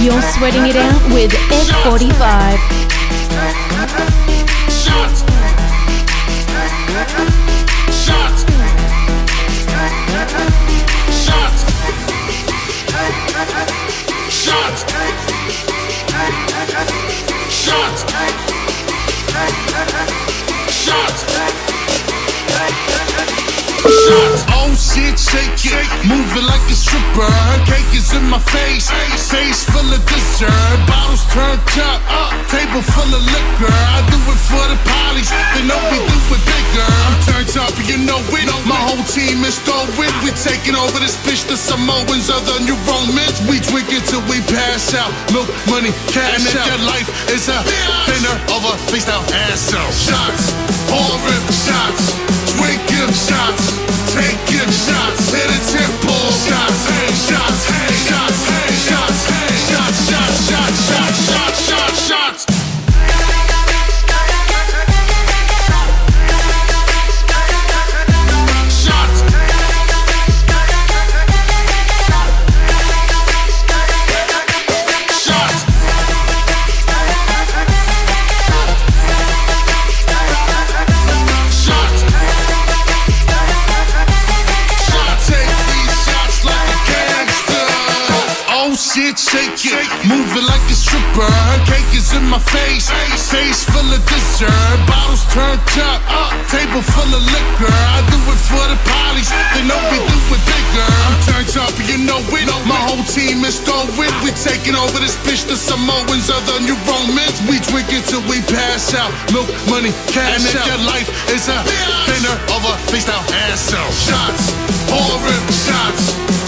You're sweating it out with F45. Shots. Shots. Shots. Shots. Shots. Shots. Oh shit, shake it, moving like a stripper. Her cake is in my face full of dessert. Bottles turned up, up, table full of liquor. I do it for the polys, they know we do it bigger. I'm turned up, you know it. My whole team is throwing. We taking over this bitch. The Samoans are the new Romans. We drink it till we pass out. Milk, money, cash out. Your life is a dinner over face down ass out. Shots, pouring shots, shit, shake it, moving like a stripper. Her cake is in my face, face full of dessert. Bottles turned up, table full of liquor. I do it for the polys, they know we do it bigger. I'm turned up, you know it. My whole team is throwing. We taking over this bitch. The Samoans are the new Romans. We drink it till we pass out. Milk, money, cash out. Your life is a dinner over face down ass out. Shots, shots, drinking shots,